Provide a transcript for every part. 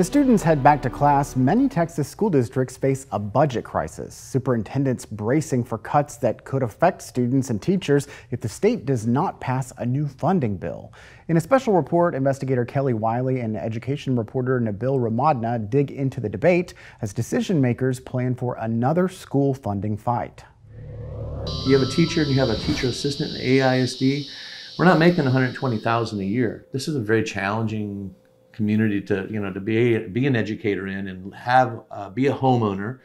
As students head back to class, many Texas school districts face a budget crisis. Superintendents bracing for cuts that could affect students and teachers if the state does not pass a new funding bill. In a special report, investigator Kelly Wiley and education reporter Nabil Remadna dig into the debate as decision makers plan for another school funding fight. You have a teacher and you have a teacher assistant in AISD. We're not making 120,000 a year. This is a very challenging community to you know to be be an educator in and have uh, be a homeowner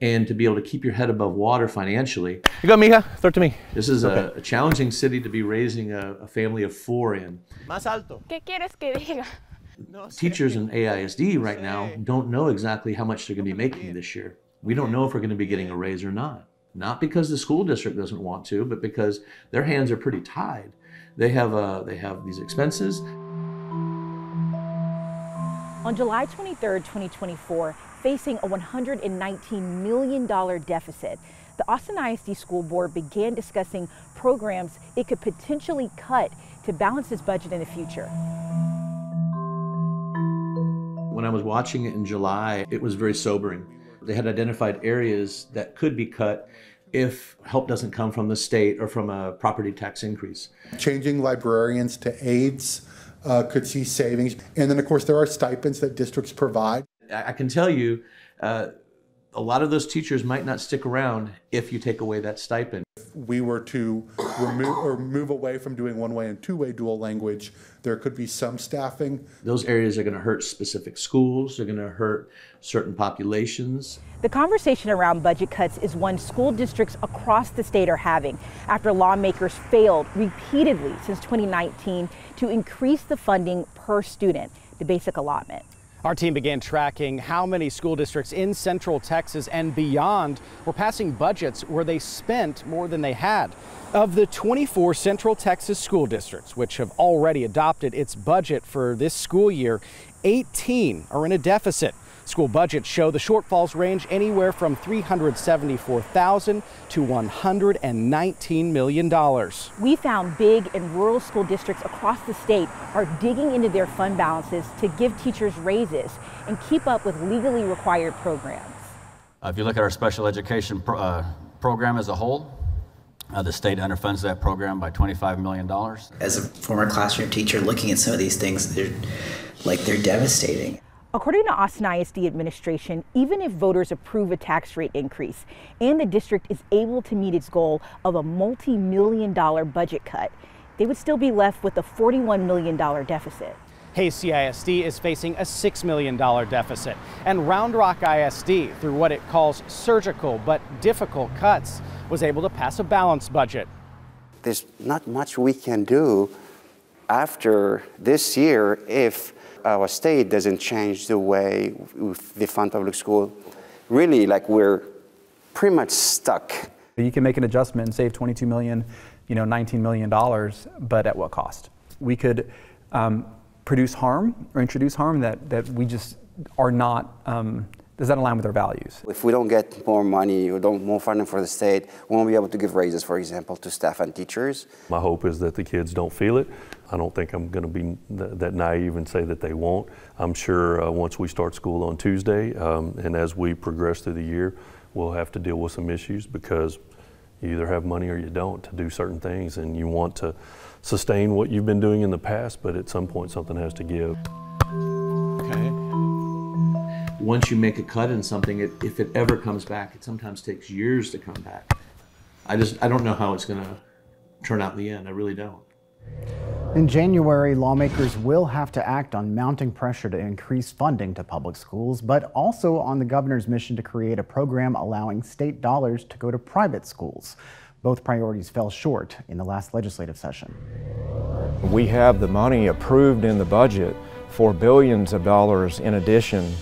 and to be able to keep your head above water financially. You go, mija. Throw it to me. This is okay. a, a, challenging city to be raising a, a, family of four in. Más alto. ¿Qué quieres que diga? Teachers in AISD right now don't know exactly how much they're going to be making this year. We don't know if we're going to be getting a raise or not. Not because the school district doesn't want to, but because their hands are pretty tied. They have uh, they have these expenses. On July 23, 2024, facing a $119 million deficit, the Austin ISD School Board began discussing programs it could potentially cut to balance its budget in the future. When I was watching it in July, it was very sobering. They had identified areas that could be cut if help doesn't come from the state or from a property tax increase. Changing librarians to aides uh, could see savings. And then, of course, there are stipends that districts provide. I can tell you, uh, a lot of those teachers might not stick around if you take away that stipend. If we were to remove or move away from doing one way and two way dual language, there could be some staffing. Those areas are going to hurt specific schools, they're going to hurt certain populations. The conversation around budget cuts is one school districts across the state are having after lawmakers failed repeatedly since 2019 to increase the funding per student, the basic allotment. Our team began tracking how many school districts in central Texas and beyond were passing budgets where they spent more than they had. Of the 24 central Texas school districts, which have already adopted its budget for this school year, 18 are in a deficit. School budgets show the shortfalls range anywhere from 374,000 to 119 million dollars. We found big and rural school districts across the state are digging into their fund balances to give teachers raises and keep up with legally required programs. Uh, if you look at our special education pro uh, program as a whole, uh, the state underfunds that program by $25 million. As a former classroom teacher, looking at some of these things, they're like they're devastating. According to Austin ISD administration, even if voters approve a tax rate increase and the district is able to meet its goal of a multi-million dollar budget cut, they would still be left with a $41 million deficit. Hays CISD is facing a $6 million deficit, and Round Rock ISD, through what it calls surgical but difficult cuts, was able to pass a balanced budget. There's not much we can do after this year if our state doesn't change the way we fund public school, really like we're pretty much stuck. You can make an adjustment and save 22 million, you know, 19 million dollars, but at what cost? We could um, produce harm or introduce harm that, that we just are not um, does that align with our values? If we don't get more money or don't more funding for the state, we won't be able to give raises, for example, to staff and teachers. My hope is that the kids don't feel it. I don't think I'm going to be that naive and say that they won't. I'm sure uh, once we start school on Tuesday um, and as we progress through the year, we'll have to deal with some issues because you either have money or you don't to do certain things and you want to sustain what you've been doing in the past, but at some point something has to give. Okay once you make a cut in something, it, if it ever comes back, it sometimes takes years to come back. I just I don't know how it's going to turn out in the end. I really don't. In January, lawmakers will have to act on mounting pressure to increase funding to public schools, but also on the governor's mission to create a program allowing state dollars to go to private schools. Both priorities fell short in the last legislative session. We have the money approved in the budget for billions of dollars in addition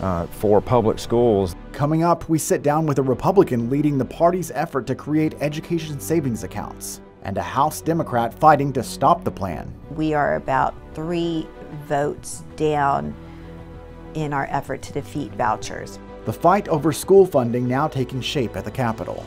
uh, for public schools. Coming up, we sit down with a Republican leading the party's effort to create education savings accounts and a House Democrat fighting to stop the plan. We are about three votes down in our effort to defeat vouchers. The fight over school funding now taking shape at the Capitol.